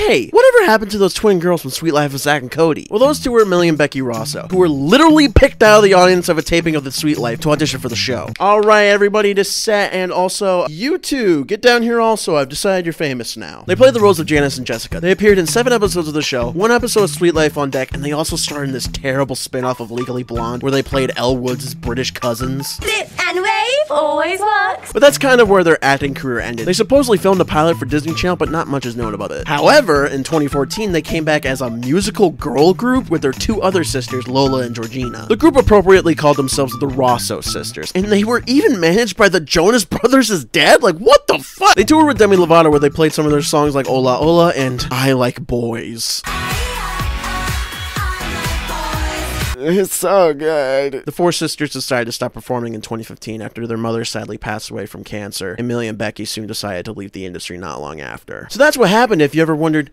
hey, whatever happened to those twin girls from Suite Life of Zack and Cody? Well, those two were Milly and Becky Rosso, who were literally picked out of the audience of a taping of The Suite Life to audition for the show. All right, everybody to set, and also you two, get down here also. I've decided you're famous now. They played the roles of Janice and Jessica. They appeared in seven episodes of the show, one episode of Suite Life on Deck, and they also starred in this terrible spin-off of Legally Blonde where they played Elle Woods' British cousins. And wave always works. But that's kind of where their acting career ended. They supposedly filmed a pilot for Disney Channel, but not much is known about it. However, in 2014, they came back as a musical girl group with their two other sisters, Lola and Georgina. The group appropriately called themselves the Rosso Sisters, and they were even managed by the Jonas Brothers' dad? Like, what the fuck? They toured with Demi Lovato where they played some of their songs like Hola Hola and I Like Boys. It's so good. The four sisters decided to stop performing in 2015 after their mother sadly passed away from cancer, Milly and Becky soon decided to leave the industry not long after. So that's what happened if you ever wondered,